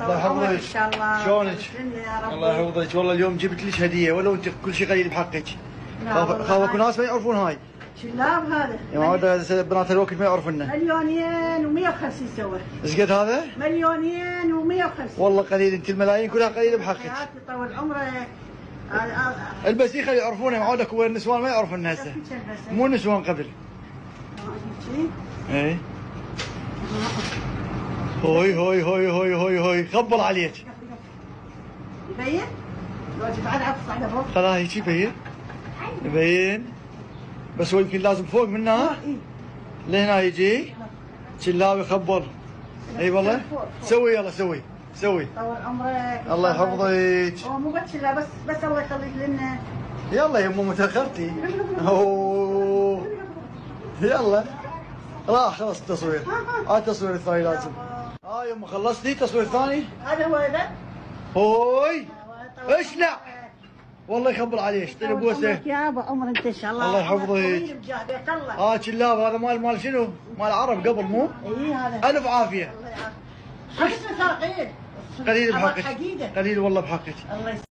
الله عمرك إن يحفظك شاء الله. شلونك؟ الله يحفظك. والله اليوم جبت لك هدية. ولو انت كل شيء قليل بحقك. خاف اكو. ناس ما يعرفون هاي. شلاب هذا. يا معود بنات الوقت ما يعرفونه مليونين و150 سوى. إيش قد هذا؟ مليونين و150 والله قليل. انت الملايين كلها قليلة بحقك. حياتي طول عمرك. آه، آه، البسيخه يعرفونه معود اكو النسوان ما يعرفون هسه؟ آه. مو نسوان قبل. اي هوي هوي هوي هوي هوي هوي خبل عليك. يبين؟ لو تبعد عطس على فوق خلاص هيك يبين. يبين. بس هو يمكن لازم فوق منها إيه. لهنا يجي. شلاوي خبر أي والله؟ سوي يلا سوي. سوي. طول عمرك. الله يحفظك. هو مو بس بس بس الله يخليك لنا يلا يا مو متأخرتي. أوه. يلا. راح خلص التصوير. هاي التصوير الثاني لازم. ها يوم خلصتي تصوير ثاني هذا هو هذا هوي اشلع والله يخبر عليك اعطيني بوسة. يا ابو عمر انت إن شاء الله. الله يحفظك. ها شلاب هذا مال مال شنو؟ مال عرب قبل مو؟ اي هذا. ألف عافية. الله يعافيك. ترى قليل. بحقك. قليل والله بحقك. الله يسلمك.